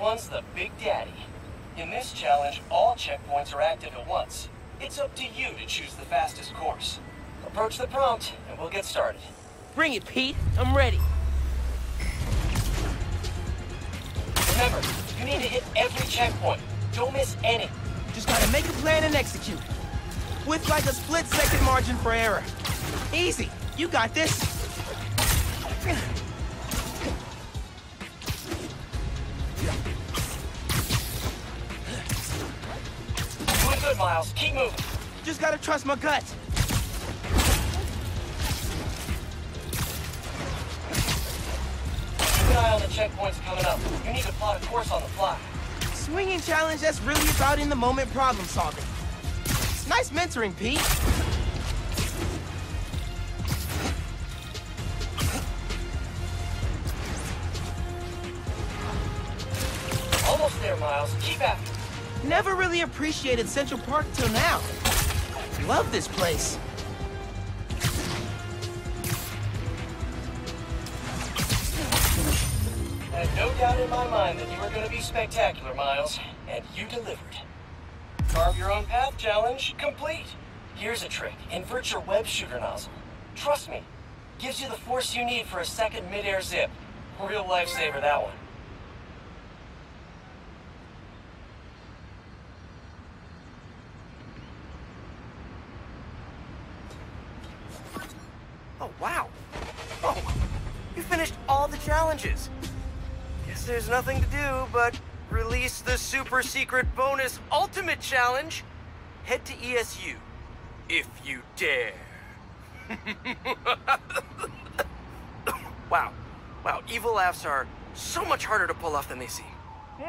one's the Big Daddy. In this challenge, all checkpoints are active at once. It's up to you to choose the fastest course. Approach the prompt, and we'll get started. Bring it, Pete. I'm ready. Remember, you need to hit every checkpoint. Don't miss any. Just gotta make a plan and execute. With like a split-second margin for error. Easy. You got this. Miles. Keep moving. Just gotta trust my gut. Keep an eye on the checkpoints coming up. You need to plot a course on the fly. Swinging challenge, that's really about in-the-moment problem solving. It's nice mentoring, Pete. Almost there, Miles. Keep after. Never really appreciated Central Park till now. Love this place. Had no doubt in my mind that you were going to be spectacular, Miles, and you delivered. Carve your own path challenge complete. Here's a trick. Invert your web shooter nozzle. Trust me. Gives you the force you need for a second mid-air zip. Real lifesaver, that one. Wow. Oh, you finished all the challenges. Guess there's nothing to do but release the super secret bonus ultimate challenge. Head to ESU, if you dare. wow. Wow, evil laughs are so much harder to pull off than they seem.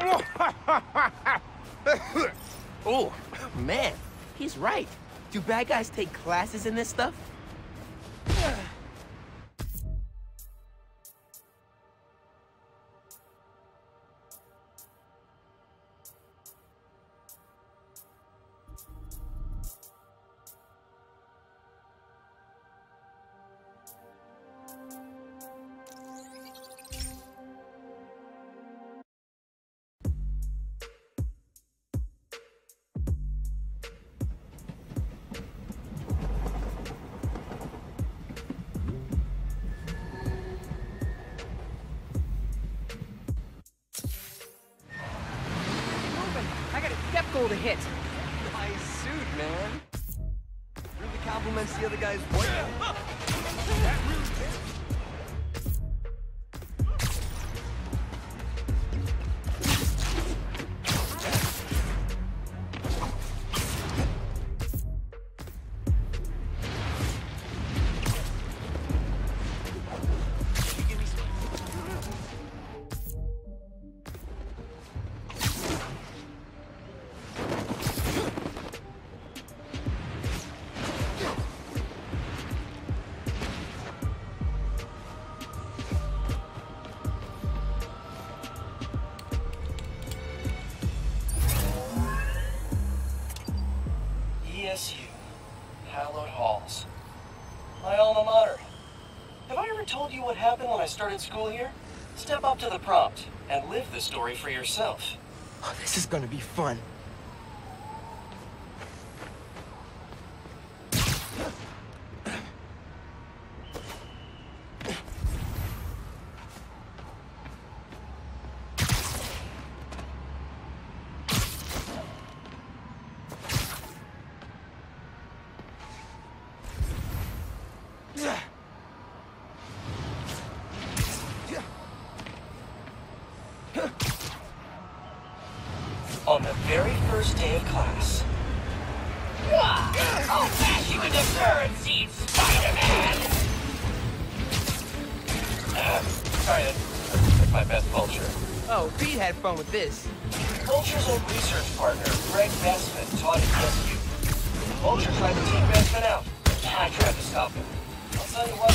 oh, man, he's right. Do bad guys take classes in this stuff? Got a hit. Nice suit, man. Really compliments the other guy's work. Hallowed Halls. My alma mater. Have I ever told you what happened when I started school here? Step up to the prompt and live the story for yourself. Oh, this is gonna be fun. Very first day of class. I'll bash you into bird seed, Spider-Man! Uh, sorry, that's that's my best vulture. Oh, Pete had fun with this. Vulture's old research partner, Greg Bestman, taught at ESU. Vulture tried to take Bestman out. I tried to stop him. I'll tell you what.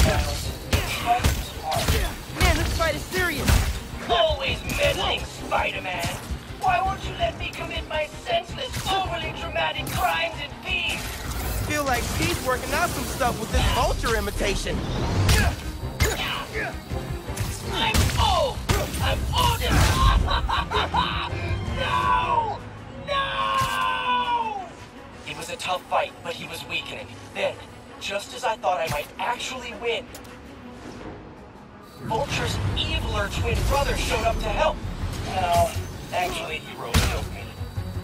This fight hard. Man, this fight is serious. Always meddling, Spider-Man! Why won't you let me commit my senseless, overly dramatic crimes in peace? Feel like Pete's working out some stuff with this vulture imitation. I'm old! I'm old no! No! It was a tough fight, but he was weakening. Then, just as I thought I might actually win, Vulture's eviler twin brother showed up to help. Well, actually, he killed me.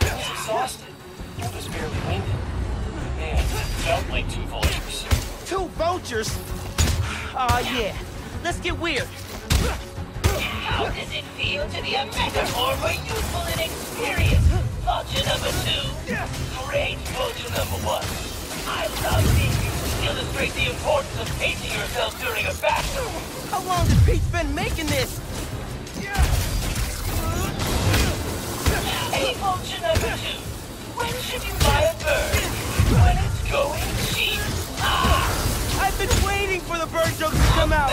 I was exhausted. I was barely winded. Man, felt like two vultures. Two vultures? Aw, yeah. Let's get weird. How does it feel to be a metaphor for youthful inexperience? Vulture number two. Great vulture number one. I love seeing you illustrate the importance of pacing yourself during a battle. How long has Pete been making this? When should you buy a bird? When it's going cheap. Ah! I've been waiting for the bird jokes to come out.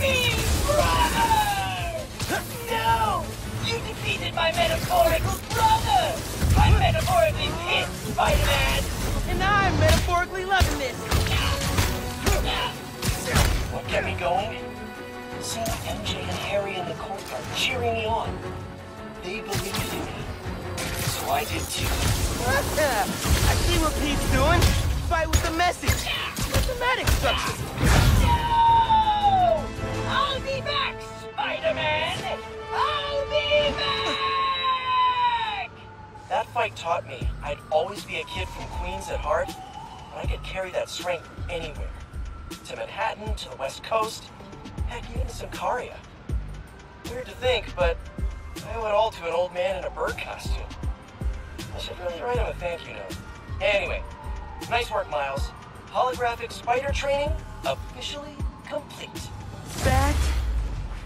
Me, brother! No! You defeated my metaphorical brother! I'm metaphorically pissed, Spider-Man! And I'm metaphorically loving this. What kept me going? Seeing MJ and Harry in the courtyard cheering me on. They believed in me. So I did too. I see what Pete's doing. Fight with the message. Systematic structure. No! I'll be back, Spider-Man! I'll be back! That fight taught me I'd always be a kid from Queens at heart, but I could carry that strength anywhere. To Manhattan, to the West Coast, heck, even to Symkaria. Weird to think, but I owe it all to an old man in a bird costume. I should really write him a thank you note. Anyway, nice work, Miles. Holographic spider training officially complete. That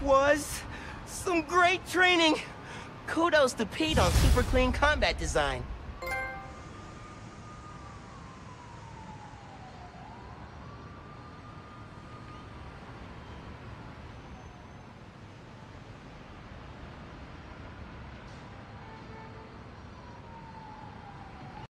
was some great training. Kudos to Pete on super clean combat design.